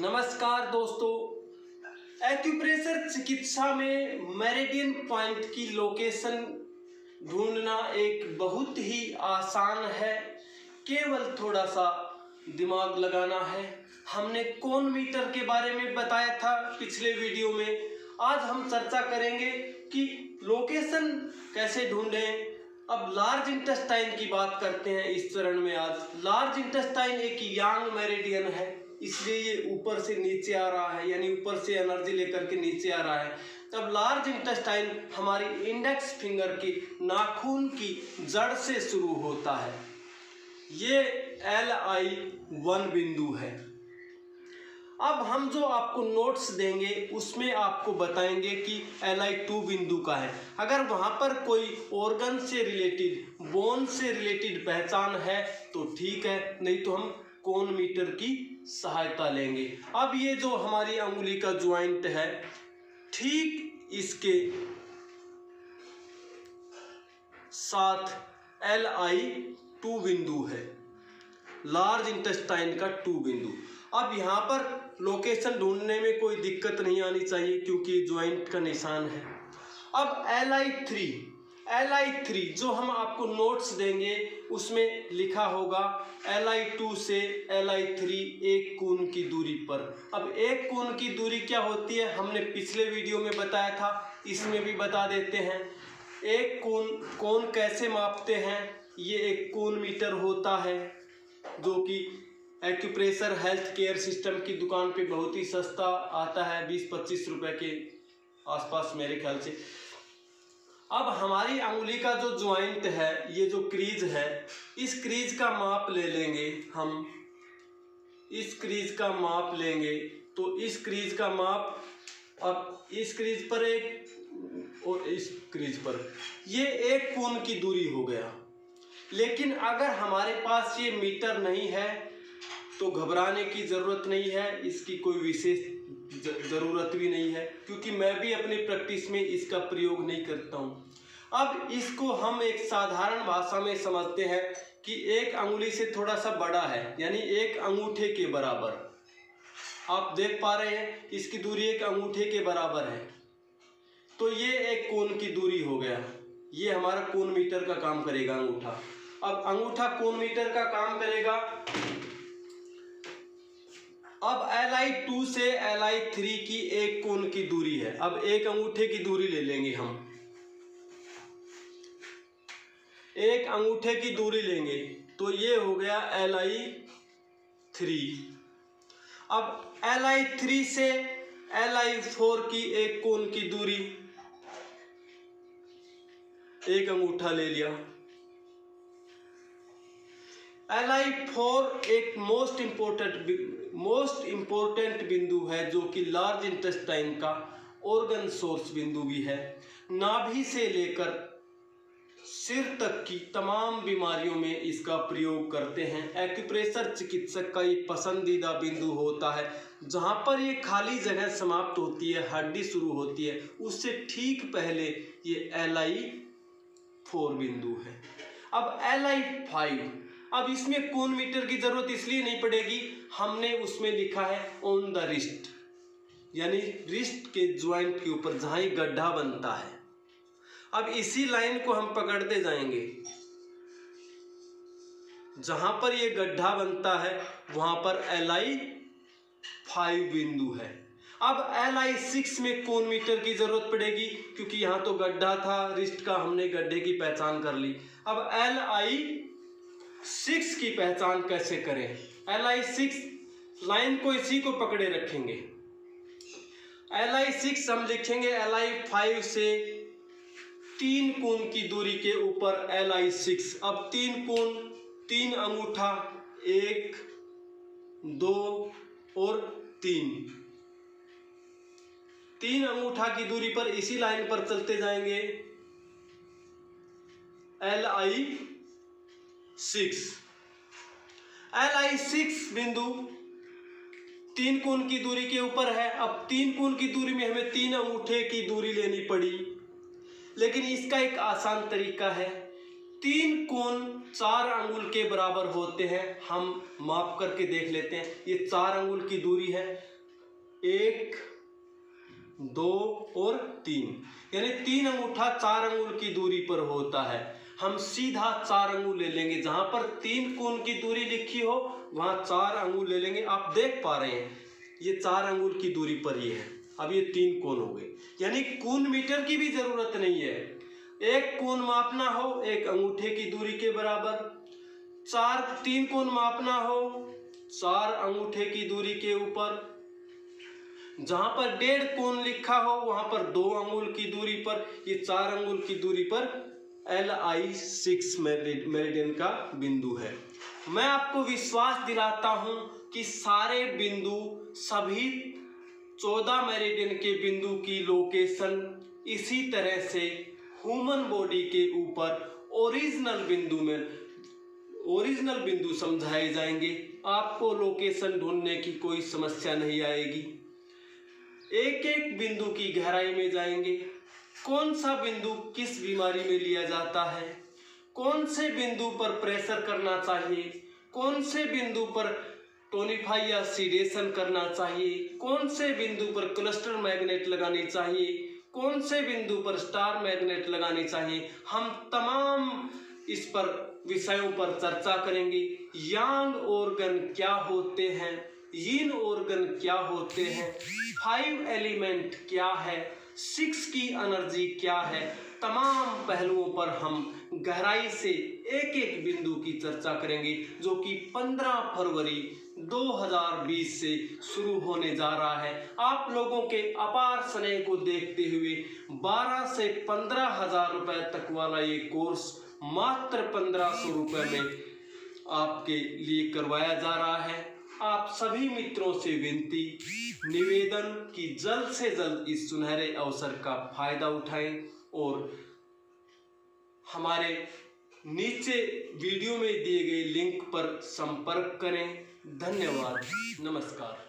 नमस्कार दोस्तों। एक्यूप्रेशर चिकित्सा में मेरिडियन पॉइंट की लोकेशन ढूंढना एक बहुत ही आसान है। केवल थोड़ा सा दिमाग लगाना है। हमने कौन मीटर के बारे में बताया था पिछले वीडियो में। आज हम चर्चा करेंगे कि लोकेशन कैसे ढूंढें। अब लार्ज इंटेस्टाइन की बात करते हैं इस चरण में आज। लार्ज इंटेस्टाइन एक यांग मेरिडियन है। इसलिए ये ऊपर से नीचे आ रहा है, यानी ऊपर से एनर्जी लेकर के नीचे आ रहा है। तब लार्ज इंटेस्टाइन हमारी इंडेक्स फिंगर की, नाखून की जड़ से शुरू होता है। ये एल आई वन बिंदु है। अब हम जो आपको नोट्स देंगे, उसमें आपको बताएँगे कि एल आई टू बिंदु का है। अगर वहाँ पर कोई ऑर्गन से रिलेटेड बोन से रिलेटेड पहचान है तो ठीक है, नहीं तो हम कौन मीटर की सहायता लेंगे। अब ये जो हमारी अंगुली का ज्वाइंट है, ठीक इसके साथ एल आई टू बिंदु है। लार्ज इंटेस्टाइन का टू बिंदु। अब यहाँ पर लोकेशन ढूँढने में कोई दिक्कत नहीं आनी चाहिए क्योंकि ज्वाइंट का निशान है। अब L I three L I three जो हम आपको नोट्स देंगे, उसमें लिखा होगा एल आई टू से एल आई थ्री एक कोण की दूरी पर। अब एक कोण की दूरी क्या होती है? हमने पिछले वीडियो में बताया था, इसमें भी बता देते हैं। एक कोण कोण कैसे मापते हैं? ये एक कोण मीटर होता है, जो कि एक्यूप्रेशर हेल्थ केयर सिस्टम की दुकान पे बहुत ही सस्ता आता है, बीस पच्चीस रुपए के आसपास मेरे ख्याल से। अब हमारी अंगुली का जो ज्वाइंट है, ये जो क्रीज है, इस क्रीज का माप ले लेंगे हम। इस क्रीज का माप लेंगे तो इस क्रीज का माप, अब इस क्रीज पर एक और इस क्रीज पर। ये एक कोण की दूरी हो गया। लेकिन अगर हमारे पास ये मीटर नहीं है तो घबराने की ज़रूरत नहीं है, इसकी कोई विशेष ज़रूरत भी नहीं है, क्योंकि मैं भी अपनी प्रैक्टिस में इसका प्रयोग नहीं करता हूँ। अब इसको हम एक साधारण भाषा में समझते हैं कि एक अंगुली से थोड़ा सा बड़ा है, यानी एक अंगूठे के बराबर। आप देख पा रहे हैं इसकी दूरी एक अंगूठे के बराबर है। तो ये एक कोण की दूरी हो गया। ये हमारा कोण मीटर का काम करेगा अंगूठा। अब अंगूठा कोण मीटर का काम करेगा। अब एल आई टू से एल आई थ्री की एक कोण की दूरी है। अब एक अंगूठे की दूरी ले लेंगे हम। एक अंगूठे की दूरी लेंगे तो ये हो गया एल आई थ्री अब एल आई थ्री से एल आई फोर की एक कोण की दूरी। एक अंगूठा ले लिया। एल आई फोर एक मोस्ट इम्पोर्टेंट मोस्ट इम्पोर्टेंट बिंदु है, जो कि लार्ज इंटेस्टाइन का ऑर्गन सोर्स बिंदु भी है। नाभि से लेकर सिर तक की तमाम बीमारियों में इसका प्रयोग करते हैं। एक्यूप्रेशर चिकित्सक का ये पसंदीदा बिंदु होता है, जहाँ पर ये खाली जगह समाप्त होती है, हड्डी शुरू होती है। उससे ठीक पहले ये एल आई फोर बिंदु है। अब एल आई फाइव अब इसमें कौन मीटर की ज़रूरत इसलिए नहीं पड़ेगी, हमने उसमें लिखा है ऑन द रिस्ट यानी रिस्ट के ज्वाइंट के ऊपर, जहाँ गड्ढा बनता है। अब इसी लाइन को हम पकड़ते जाएँगे। जहाँ पर ये गड्ढा बनता है, वहाँ पर एल आई फाइव बिंदु है। अब एल आई सिक्स में कौन मीटर की ज़रूरत पड़ेगी? क्योंकि यहाँ तो गड्ढा था, रिस्ट का हमने गड्ढे की पहचान कर ली। अब एल आई सिक्स की पहचान कैसे करें? एल आई सिक्स लाइन को इसी को पकड़े रखेंगे। एल आई सिक्स हम लिखेंगे एल आई फाइव से तीन कोण की दूरी के ऊपर एल आई सिक्स अब तीन कोण तीन अंगूठा, एक, दो और तीन। तीन अंगूठा की दूरी पर इसी लाइन पर चलते जाएँगे L I six L I six बिंदु तीन कोण की दूरी के ऊपर है। अब तीन कोण की दूरी में हमें तीन अंगूठे की दूरी लेनी पड़ी। लेकिन इसका एक आसान तरीका है। तीन कोण चार अंगुल के बराबर होते हैं। हम माप करके देख लेते हैं। ये चार अंगुल की दूरी है। एक, दो और तीन। यानी तीन अंगूठा चार अंगुल की दूरी पर होता है। हम सीधा चार अंगुल ले लेंगे। जहाँ पर तीन कोण की दूरी लिखी हो, वहाँ चार अंगुल ले लेंगे। आप देख पा रहे हैं। ये चार अंगुल की दूरी पर ही है। अब ये तीन कोण हो गए। यानी कून मीटर की भी ज़रूरत नहीं है। एक कोण मापना हो, एक अंगूठे की दूरी के बराबर। चार, तीन कोण मापना हो, चार अंगूठे की दूरी के ऊपर। जहाँ पर डेढ़ कोण लिखा हो, वहाँ पर दो अंगुल की दूरी पर। ये चार अंगुल की दूरी पर एल आई सिक्स मेरिडियन का बिंदु है। मैं आपको विश्वास दिलाता हूँ कि सारे बिंदु सभी चौदह मेरिडियन के बिंदु की लोकेशन इसी तरह से ह्यूमन बॉडी के ऊपर ओरिजिनल बिंदु में, ओरिजिनल बिंदु समझाए जाएँगे। आपको लोकेशन ढूँढने की कोई समस्या नहीं आएगी। एक एक बिंदु की गहराई में जाएँगे। कौन सा बिंदु किस बीमारी में लिया जाता है? कौन से बिंदु पर प्रेशर करना चाहिए? कौन से बिंदु पर टोनिफाई या सीडेशन करना चाहिए? कौन से बिंदु पर क्लस्टर मैग्नेट लगानी चाहिए? कौन से बिंदु पर स्टार मैग्नेट लगानी चाहिए? हम तमाम इस पर विषयों पर चर्चा करेंगे। यांग ऑर्गन क्या होते हैं? यीन ऑर्गन क्या होते हैं? फाइव एलिमेंट क्या है? सिक्स की एनर्जी क्या है? तमाम पहलुओं पर हम गहराई से एक एक बिंदु की चर्चा करेंगे, जो कि 15 फरवरी 2020 से शुरू होने जा रहा है। आप लोगों के अपार स्नेह को देखते हुए 12 से पंद्रह हज़ार रुपए तक वाला ये कोर्स मात्र पंद्रह सौ रुपये में आपके लिए करवाया जा रहा है। आप सभी मित्रों से विनती, निवेदन कि जल्द से जल्द इस सुनहरे अवसर का फ़ायदा उठाएँ और हमारे नीचे वीडियो में दिए गए लिंक पर संपर्क करें। धन्यवाद नमस्कार।